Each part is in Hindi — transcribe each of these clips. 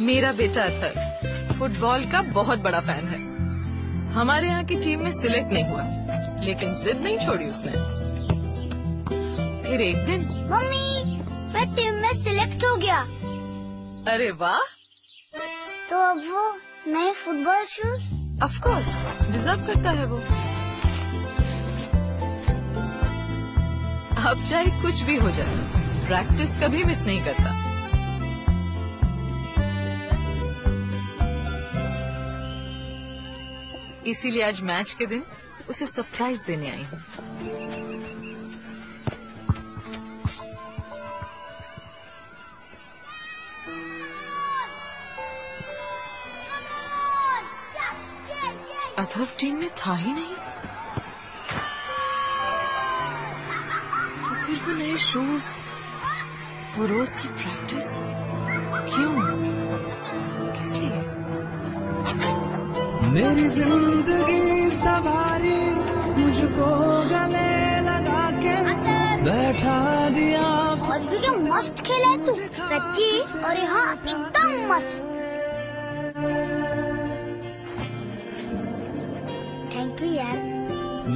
मेरा बेटा अथर फुटबॉल का बहुत बड़ा फ़ैन है। हमारे यहाँ की टीम में सिलेक्ट नहीं हुआ लेकिन जिद नहीं छोड़ी उसने। फिर एक दिन मम्मी मैं टीम में सिलेक्ट हो गया। अरे वाह! तो अब वो नए football shoes of course deserve करता है वो। अब चाहे कुछ भी हो जाए प्रैक्टिस कभी मिस नहीं करता। इसीलिए आज मैच के दिन उसे सरप्राइज़ देने आई हूँ। अथर्व टीम में था ही नहीं। तो फिर वो नए शूज़ वो रोज की प्रैक्टिस क्यों? मेरी ज़िंदगी सवारी मुझको गले लगा के बैठा दिया। आज मस्त खेला है तू सच्ची? और यहाँ एकदम मस्त। थैंक यू यार।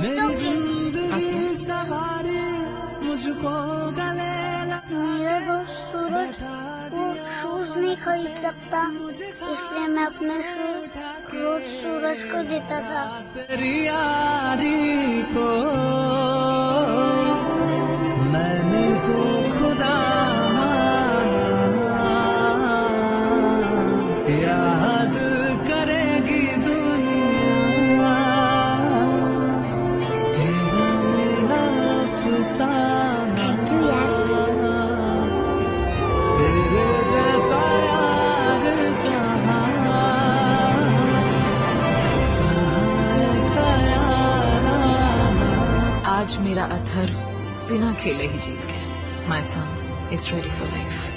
मेरी ज़िंदगी सवारी मुझको गले लगा दोस्त नहीं सकता इसलिए मैं अपने रोज सूरज को देता था। आज मेरा अथर्व बिना खेले ही जीत गया। My son is ready for life